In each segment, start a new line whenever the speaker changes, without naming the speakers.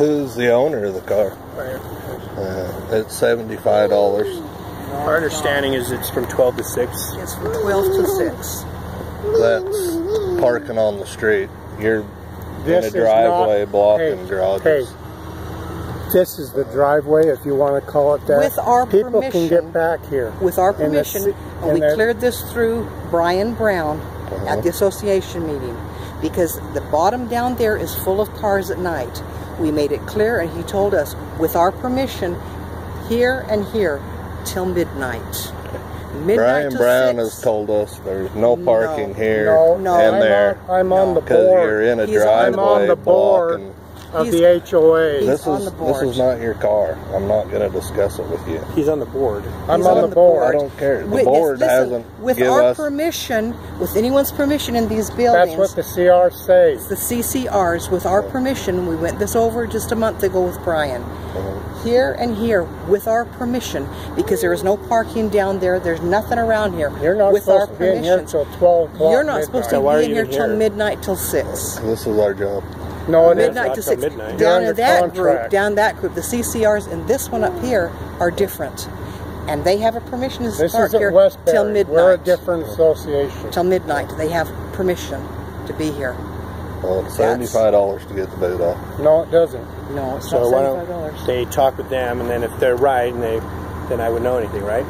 Who's the owner of the car? Uh, it's seventy-five dollars.
Our understanding is it's from 12 to 6.
It's from 12 to 6.
That's parking on the street. You're
This
in a driveway
not-
blocking
hey,
garages.
Hey, this is the driveway, if you want to call it that.
With our
People can get back here.
With our
And the
permission,
ci-
we cleared this through Brian Brown
Uh-huh.
at the association meeting because the bottom down there is full of cars at night. We made it clear, and he told us, with our permission, here and here till midnight. Midnight
Brian Brown
six.
has told us there's no parking here
No,
No.
and
I'm
there
on, I'm on the
because
board
you're in a
He's
driveway
I'm on the board.
blocking.
Of
He's-
the HOA.
he's
This
on
is
the
this is not your car. I'm not going to discuss it with you.
He's on the board.
I'm
He's
on, the board.
I don't care. The
Wait,
board
listen,
hasn't
with our
us.
permission, with anyone's permission in these buildings.
That's what the CR says.
the CCRs, with our permission, we went this over just a month ago with Brian. Uh-huh. Here and here, with our permission, because there is no parking down there, there's nothing around here.
You're not
with our
supposed to be in here
permission.
until 12 o'clock.
You're not supposed to
So
be in
you
here
even
till midnight till six.
This is our job.
No, it isn't.
Midnight
not
to six.
midnight.
Down in that group, down that group, the CCRs and this one up here are different, and they have a permission to
This
start
isn't
here
Westbury.
till
We're a different association.
Till midnight, they have permission to be here.
Well, it's seventy-five dollars to get the boot off.
No, it doesn't.
No, it's
So
not seventy-five
don't
dollars.
they talk with them, and then if they're right, and they, then I would know anything, right?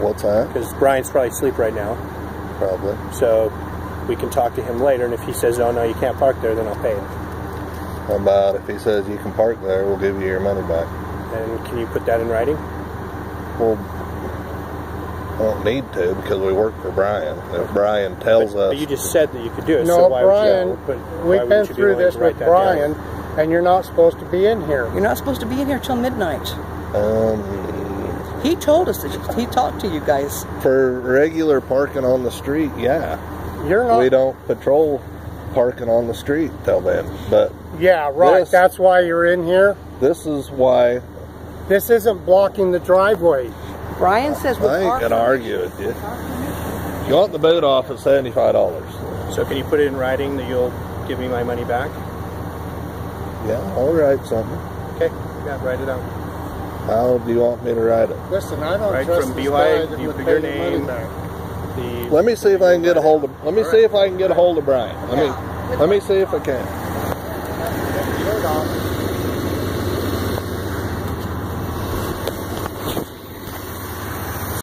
What's that?
Because Brian's probably asleep right now.
Probably.
So we can talk to him later, and if he says, "Oh no, you can't park there," then I'll pay him.
How about if he says you can park there, we'll give you your money back.
And can you put that in writing?
Well, I don't need to because we work for Brian. If Brian tells
But,
us,
but you just said that you could do it.
No,
so why
Brian,
you? But
we've been
you be
through this with
that down?
Brian, and you're not supposed to be in here.
You're not supposed to be in here till midnight.
um,
He told us that he talked to you guys.
for regular parking on the street, yeah,
You're not.
we don't patrol parking on the street till then. But
Yeah, right.
This-
That's why you're in here.
this is why
This isn't blocking the driveway.
Brian says with
I ain't gonna argue with you. If you want the boot off, at seventy-five dollars.
So can you put it in writing that you'll give me my money back?
Yeah, I'll write something.
Okay, yeah, write it out.
How do you want me to write it?
Listen, I don't
Right,
trust
from
this
BY,
guy that
you
would
put
pay
your
the money
name.
back
the.
Let me see if I can get a hold of. Let me see if I can get a hold of Brian. Let me. Let me see if I can.